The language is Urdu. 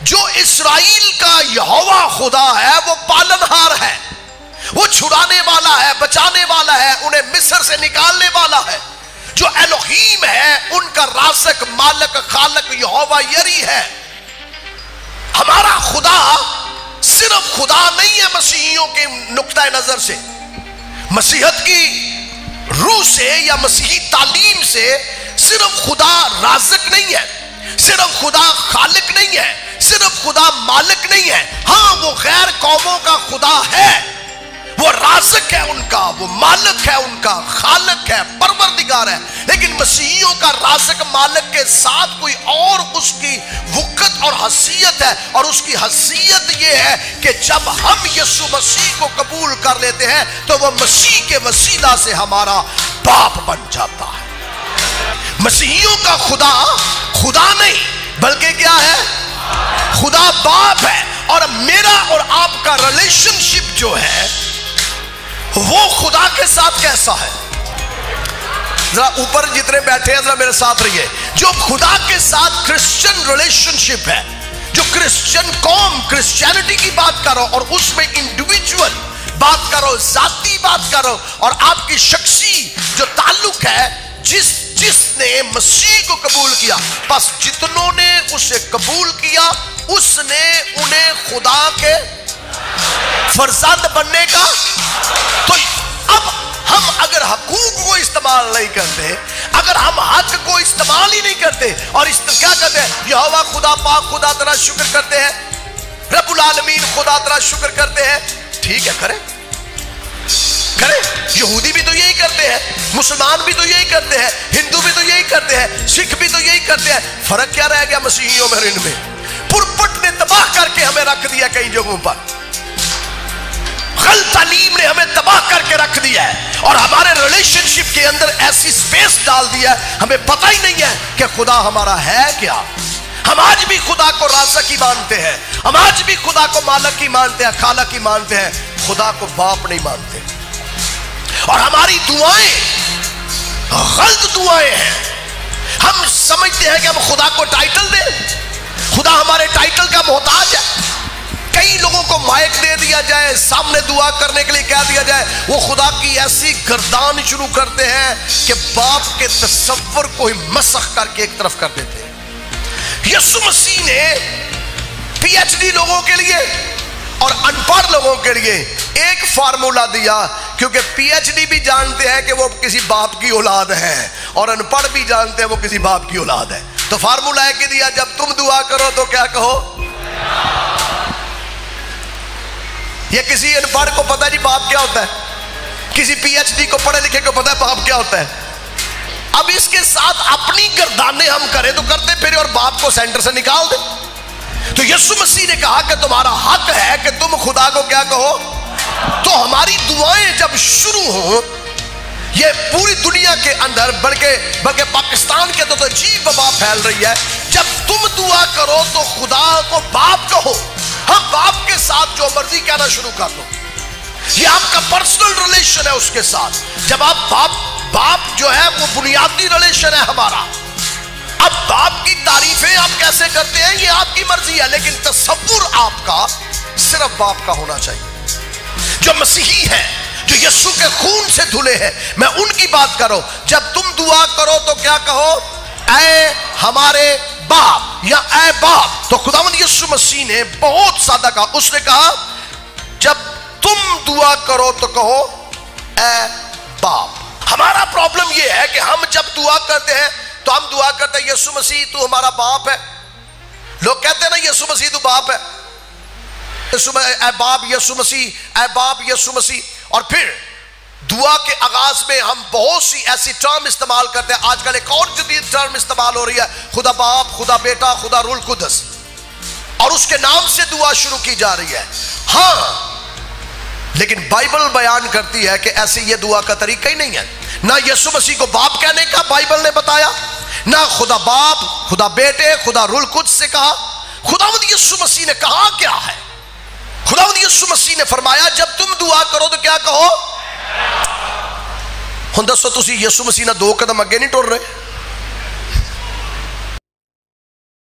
جو اسرائیل کا یہوہ خدا ہے، وہ پالنہار ہے۔ وہ چھڑانے والا ہے، بچانے والا ہے، انہیں مصر سے نکالنے والا ہے۔ جو الہیم ہے، ان کا راسک مالک، خالق یہوہ یری ہے۔ ہمارا خدا صرف خدا نہیں ہے مسیحیوں کے نقطۂ نظر سے۔ مسیحت کی روح سے یا مسیحی تعلیم سے صرف خدا رازق نہیں ہے، صرف خدا خالق نہیں ہے۔ صرف خدا مالک نہیں ہے۔ ہاں وہ غیر قوموں کا خدا ہے۔ وہ رازق ہے ان کا، وہ مالک ہے ان کا، خالق ہے، پروردگار ہے۔ لیکن مسیحیوں کا رازق مالک کے ساتھ کوئی اور اس کی وقت اور حسیت ہے۔ اور اس کی حسیت یہ ہے کہ جب ہم یسو مسیح کو قبول کر لیتے ہیں، تو وہ مسیح کے وسیلہ سے ہمارا باپ بن جاتا ہے۔ مسیحیوں کا خدا خدا نہیں، بلکہ کیا ہے؟ خدا باپ ہے اور میرا اور آپ کا ریلیشن شپ جو ہے، وہ خدا کے ساتھ کیسا ہے؟ ذرا اوپر جتنے بیٹھے ہیں، ذرا میرے ساتھ رہیے۔ جو خدا کے ساتھ کرسچن ریلیشن شپ ہے، جو کرسچن قوم کرسچینٹی کی بات کرو اور اس میں انڈیویجول بات کرو، ذاتی بات کرو اور آپ کی شخصی جو تعلق ہے، جس جس نے مسیح کو قبول کیا۔ بس جتنوں نے اسے قبول کیا اس نے انہیں خدا کے فرزند بننے کا تو اب ہم اگر حقوق کو استعمال نہیں کرتے، اگر ہم حق کو استعمال ہی نہیں کرتے اور کیا کرتے ہیں؟ یہوہ خدا پاک خدا ترا شکر کرتے ہیں، رب العالمین خدا ترا شکر کرتے ہیں۔ ٹھیک ہے، کریں۔ کریں۔ یہودی بھی تو یہی کرتے ہیں، مسلمان بھی تو یہی کرتے ہیں، ہندو بھی تو یہی کرتے ہیں، سکھ بھی تو یہی کرتے ہیں۔ فرق کیا رہ گیا مسیحیوں میں ان میں؟ پرپٹ نے تباہ کر کے ہمیں رکھ دیا کئی جگہوں پر۔ غلط تعلیم نے ہمیں تباہ کر کے رکھ دیا ہے اور ہمارے ریلیشن شپ کے اندر ایسی سپیس ڈال دیا ہے، ہمیں پتہ ہی نہیں ہے کہ خدا ہمارا ہے کیا۔ ہم آج بھی خدا کو رازق ہی مانتے ہیں۔ ہم آج بھی خدا کو مالک ہی مانتے ہیں، خالق ہی مانتے ہیں۔ خدا کو باپ نہیں مانتے۔ اور ہماری دعائیں غلط دعائیں ہیں۔ ہم سمجھتے ہیں کہ ہم خدا کو ٹائٹل دیں۔ خدا ہمارے ٹائٹل کا محتاج ہے۔ کئی لوگوں کو مائک دے دیا جائے، سامنے دعا کرنے کے لیے کہہ دیا جائے۔ وہ خدا کی ایسی گردان شروع کرتے ہیں کہ باپ کے تصور کو ہی مسخ کر کے ایک طرف کر دیتے ہیں۔ یسو مسیح نے پی ایچ ڈی لوگوں کے لیے اور ان پڑھ لوگوں کے لیے ایک فارمولا دیا، کیونکہ پی ایچ ڈی بھی جانتے ہیں کہ وہ کسی باپ کی اولاد ہے اور ان پڑھ بھی جانتے ہیں وہ کسی باپ کی اولاد ہے تو فارمولا ہے کہ دیا جب تم دعا کرو تو کیا کہو؟ یہ کسی ان پڑھ کو پتا جی باپ کیا ہوتا ہے، کسی پی ایچ ڈی کو پڑھے لکھے کو پتا ہے باپ کیا ہوتا ہے۔ اب اس کے ساتھ اپنی گردانے ہم کریں تو کرتے پھر اور باپ کو سینٹر سے نکال دیں۔ تو یسو مسیح نے کہا کہ تمہارا حق ہے کہ تم خدا کو کیا کہو؟ تو ہماری دعائیں جب شروع ہوں، یہ پوری دنیا کے اندر، بلکہ بلکہ پاکستان پھیل رہی ہے۔ جب تم دعا کرو تو خدا کو باپ کہو۔ ہم باپ کے ساتھ جو مرضی کہنا شروع کر دو۔ یہ آپ کا پرسنل ریلیشن ہے اس کے ساتھ۔ جب آپ باپ باپ جو ہے وہ بنیادی ریلیشن ہے ہمارا۔ اب باپ کی تعریفیں آپ کیسے کرتے ہیں؟ یہ آپ کی مرضی ہے، لیکن تصور آپ کا صرف باپ کا ہونا چاہیے۔ جو مسیحی ہے جو یسو کے خون سے دھلے ہیں، میں ان کی بات کرو جب تم دعا کرو تو کیا کہو؟ اے ہمارے باپ یا اے باپ، تو خداوند یسو مسیح نے بہت سادہ کہا، اس نے کہا، جب تم دعا کرو تو کہو، اے باپ۔ ہمارا پرابلم یہ ہے کہ ہم جب دعا کرتے ہیں، تو ہم دعا کرتے ہیں یسو مسیح تو ہمارا باپ ہے۔ لوگ کہتے ہیں نا یسو مسیح تو باپ ہے۔ اے باپ یسو مسیح، اے باپ یسو مسیح۔ اور پھر دعا کے آغاز میں ہم بہت سی ایسی ٹرم استعمال کرتے ہیں۔ آج کل ایک اور جدید ٹرم استعمال ہو رہی ہے، خدا باپ، خدا بیٹا، خدا رول قدس۔ اور اس کے نام سے دعا شروع کی جا رہی ہے۔ ہاں لیکن بائبل بیان کرتی ہے کہ ایسے یہ دعا کا طریقہ ہی نہیں ہے۔ نہ یسو مسیح کو باپ کہنے کا بائبل نے بتایا، نہ خدا باپ، خدا بیٹے، خدا رول قدس سے کہا۔ خدا یسو مسیح نے کہا کیا ہے؟ خدا یسو مسیح نے فرمایا، جب تم دعا کرو تو کیا کہو؟ ہوں دسو تھی یسو مسیح نہ دو قدم اگے نہیں ٹر رہے